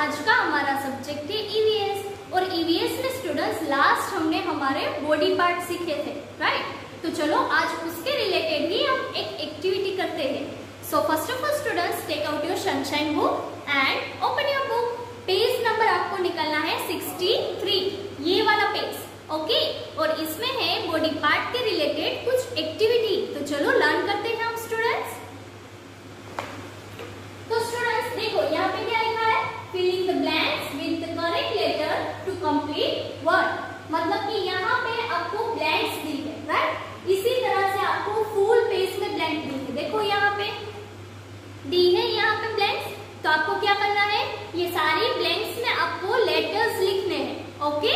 आज का हमारा सब्जेक्ट है ईवीएस और ईवीएस में स्टूडेंट्स लास्ट हमने हमारे बॉडी पार्ट सीखे थे राइट तो चलो आज उसके रिलेटेड भी हम एक एक्टिविटी करते हैं। So first of all students take out your sunshine book and open your book page number आपको निकलना है 63 ये वाला पेज ओके और इसमें है बॉडी पार्ट के रिलेटेड कुछ एक्टिविटी तो चलो लर्न करते हैं हम लिखा है filling the blanks with the correct letter to मतलब कि यहाँ पे आपको ब्लैंक्स दी है राइट इसी तरह से आपको फुल पेज में ब्लैंक दी है देखो यहाँ पे दी है यहाँ पे ब्लैंक्स तो आपको क्या करना है? ये सारी ब्लैंक्स में आपको लेटर्स लिखने हैं ओके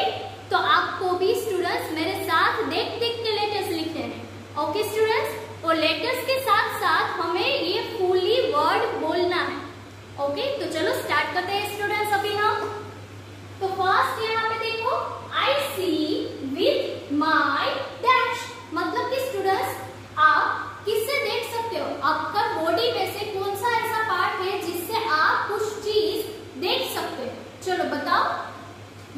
तो आपको भी स्टूडेंट्स मेरे साथ देख देख के लेटर्स लिखने हैं ओके स्टूडेंट्स और लेटर्स के साथ साथ हमें ये फुली वर्ड बोलना है ओके तो चलो स्टार्ट करते हैं स्टूडेंट्स अभी हम तो फ़र्स्ट यहाँ पे देखो आई सी विथ माई डैश मतलब कि स्टूडेंट्स आप किससे देख सकते हो आपका बॉडी में से कौन सा ऐसा पार्ट है जिससे आप कुछ चीज़ देख सकते हो? चलो बताओ।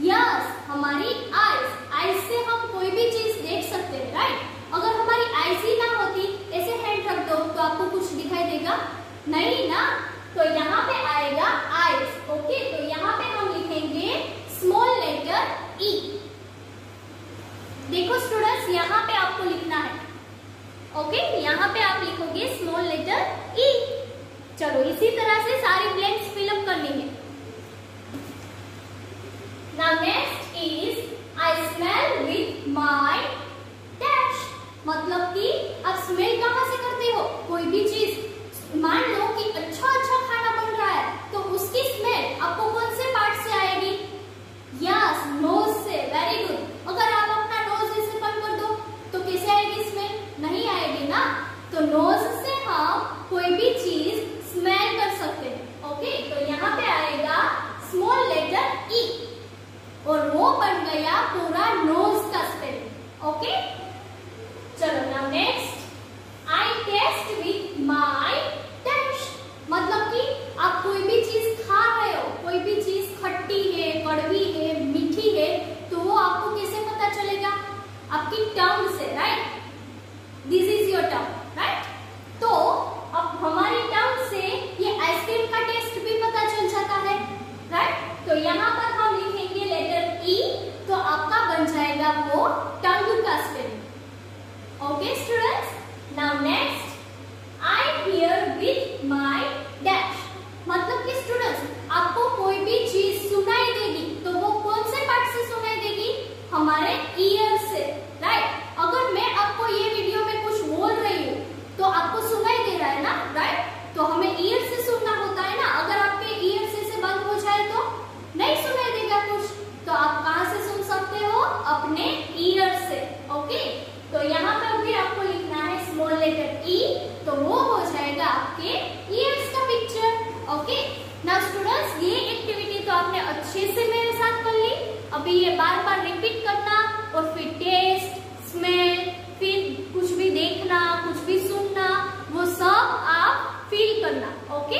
यस हमारी आईज आईज से हम कोई भी चीज़ देख सकते हैं राइट अगर हमारी आईज ही ना होती, ऐसे हैंड रख दो तो आपको कुछ दिखाई देगा। नहीं ना? तो यहाँ पे आएगा आईज ओके तो यहाँ पे हम लिखेंगे स्मॉल लेटर ई देखो स्टूडेंट्स यहाँ पे आपको लिखना है ओके यहाँ पे आप लिखोगे स्मॉल चलो इसी तरह से सारी ब्लैंक्स फिलअप करनी है Now next is, I smell with my dash मतलब कि आप स्मेल कहाँ से करते हो? कोई भी चीज़। मान लो कि अच्छा अच्छा खाना बन रहा है तो उसकी स्मेल आपको कौन से पार्ट से आएगी? यस नोज़ से वेरी गुड अगर आप अपना नोज़ ऐसे बंद कर दो तो कैसे आएगी स्मेल नहीं आएगी ना तो नोज़ से हम कोई भी चीज़ स्मेल कर सकते हैं ओके तो यहाँ पे आएगा स्मॉल लेटर ई और वो बन गया पूरा नोज़ का स्पेलिंग ओके चलो now next I taste with my dash मतलब कि आप कोई भी चीज़ खा रहे हो, कोई भी चीज़ खट्टी है, कड़वी है, मीठी है तो वो आपको कैसे पता चलेगा? आपकी टंग से right this is your tongue right तो अब हमारी टंग से ये आइसक्रीम का टेस्ट भी पता चल जाता है राइट तो यहाँ पर हम लिखेंगे लेटर ई तो आपका बन जाएगा वो टंग का spelling okay students now next I hear with my dash मतलब कि स्टूडेंट्स आपको कोई भी चीज़ सुनाई देगी तो वो कौन से पार्ट से सुनाई देगी हमारे ईयर से राइट अगर मैं आपको ये वीडियो में कुछ बोल रही हूँ तो आपको सुनाई दे रहा है ना राइट तो हमें ईयर से सुनना होता है ना अगर आपके ईयर से, से बंद हो जाए तो नहीं सुनाई देगा कुछ तो आप कहाँ से सुन सकते हो अपने ईयर से ओके तो यहाँ पे भी आपको लिखना है स्मॉल लेटर ई तो वो हो जाएगा आपके ईयर्स का पिक्चर ओके नाउ स्टूडेंट्स ये एक्टिविटी तो आपने अच्छे से मेरे साथ कर ली। अभी ये बार बार रिपीट करना और फिर टेस्ट स्मेल फिर कुछ भी देखना, कुछ भी सुनना, वो सब आप फील करना ओके